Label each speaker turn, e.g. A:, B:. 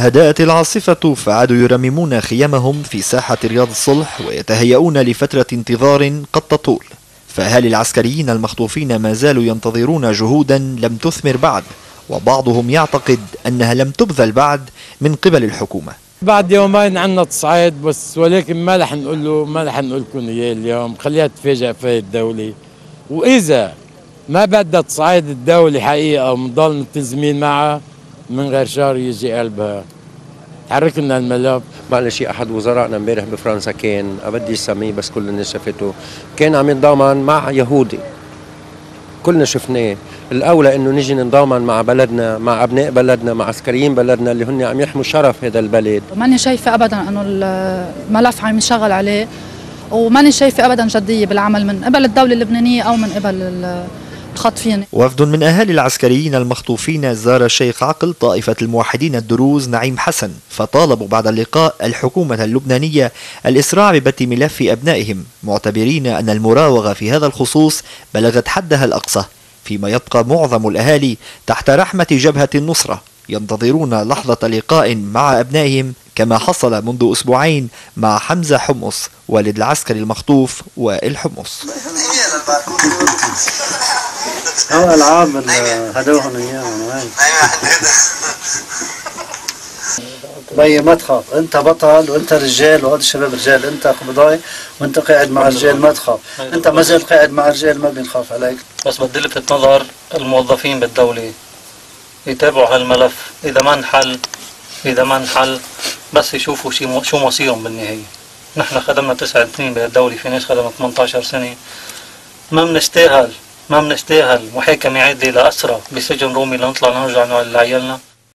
A: هدأت العاصفة فعادوا يرممون خيامهم في ساحة رياض الصلح ويتهيئون لفترة انتظار قد تطول. فهل العسكريين المخطوفين ما زالوا ينتظرون جهودا لم تثمر بعد؟ وبعضهم يعتقد أنها لم تبذل بعد من قبل الحكومة.
B: بعد يومين عنا تصعيد بس ولكن ما رح نقول له ما رح نقول لكم إياه اليوم. خليها تفاجئ في الدولة. وإذا ما بدها تصعيد الدولة حقيقة ونضل ملتزمين معها من غير شهر يجي قلبها. حرك لنا الملف.
C: بقى شيء أحد وزرائنا امبارح بفرنسا كان بدي اسميه بس كل الناس شافته. كان عم يتضامن مع يهودي. كلنا شفناه. الأولى إنه نجي نتضامن مع بلدنا مع أبناء بلدنا مع عسكريين بلدنا اللي هن عم يحموا شرف هذا البلد.
D: ماني شايفة ابدا إنه الملف عم يشغل عليه وماني شايفة ابدا جدية بالعمل من قبل الدولة اللبنانية أو من قبل الخاطفين
A: وفد من أهالي العسكريين المخطوفين زار الشيخ عقل طائفة الموحدين الدروز نعيم حسن فطالبوا بعد اللقاء الحكومة اللبنانية الإسراع ببت ملف أبنائهم معتبرين أن المراوغة في هذا الخصوص بلغت حدها الأقصى فيما يبقى معظم الأهالي تحت رحمة جبهة النصرة ينتظرون لحظة لقاء مع أبنائهم كما حصل منذ أسبوعين مع حمزة حمص والد العسكري المخطوف وائل حمص.
E: هو العاب هدوهم اياهم بي ما تخاف انت بطل وانت رجال وهذا الشباب رجال. انت قبضاي وانت قاعد مع رجال ما تخاف انت ما زلت قاعد مع رجال ما بنخاف عليك.
F: بس بدي لفت نظر الموظفين بالدولة. يتابعوا هالملف. إذا ما انحل إذا ما انحل بس يشوفوا شي شو مصيرهم بالنهاية. نحن خدمنا تسع سنين بالدولة في ناس خدمت 18 سنة. ما بنستاهل ما بنستاهل محاكمة عادلة لأسرى بسجن رومي لنطلع نرجع لعيالنا.